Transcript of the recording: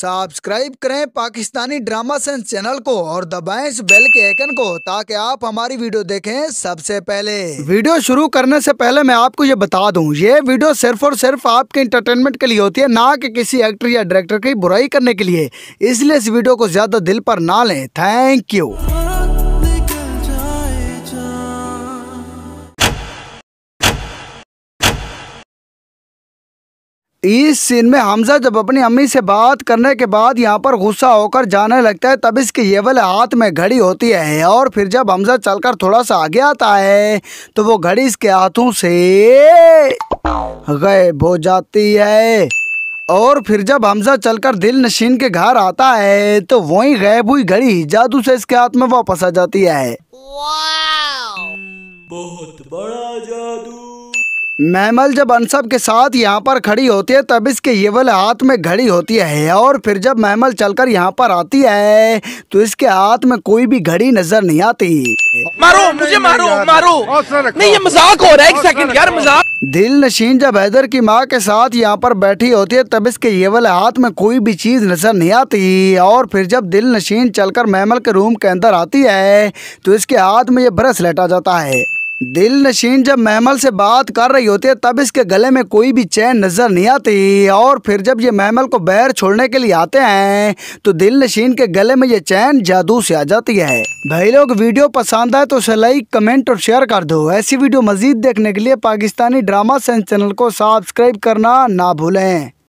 Subscribe करें Pakistani drama sense channel को और दबाएँ इस बेल के आइकन को ताकि आप हमारी वीडियो देखें सबसे पहले। वीडियो शुरू करने से पहले मैं आपको ये बता दूँ, ये वीडियो सिर्फ़ और सिर्फ़ आपके इंटरटेनमेंट के लिए होती है, ना कि किसी एक्टर या डायरेक्टर की बुराई करने के लिए। इसलिए इस वीडियो को ज़्यादा दिल पर ना लें। थैंक यू इस सीन में हमजा जब अपनी अम्मी से बात करने के बाद यहाँ पर गुस्सा होकर जाने लगता है तब इसके ये वाले हाथ में घड़ी होती है और फिर जब हमजा चलकर थोड़ा सा आगे आता है तो वो घड़ी इसके हाथों से गायब हो जाती है। और फिर जब हमजा चलकर दिल नशीन के घर आता है तो वही गायब हुई घड़ी जादू से इसके हाथ में वापस आ जाती है। बहुत बड़ा मैमल जब अनसब के साथ यहाँ पर खड़ी होती है तब इसके ये वाले हाथ में घड़ी होती है और फिर जब मैमल चलकर यहाँ पर आती है तो इसके हाथ में कोई भी घड़ी नज़र नहीं आती। मारो मुझे मारो मारो। नहीं ये मज़ाक हो रहा है एक सेकंड यार मज़ाक। दिल नशीन जब हैदर की माँ के साथ यहाँ पर बैठी होती है तब इसके ये वाले हाथ में कोई भी चीज़ नज़र नहीं आती। और फिर जब दिल नशीन चलकर मैमल के रूम के अंदर आती है तो इसके हाथ में ये ब्रश लेटा जाता है। दिल नशीन जब महमल से बात कर रही होती है, तब इसके गले में कोई भी चैन नज़र नहीं आती। और फिर जब ये महमल को बैर छोड़ने के लिए आते हैं तो दिल नशीन के गले में ये चैन जादू से आ जाती है। भाई लोग, वीडियो पसंद आए तो उसे लाइक कमेंट और शेयर कर दो। ऐसी वीडियो मजीद देखने के लिए पाकिस्तानी ड्रामा सेंस चैनल को सब्सक्राइब करना ना भूलें।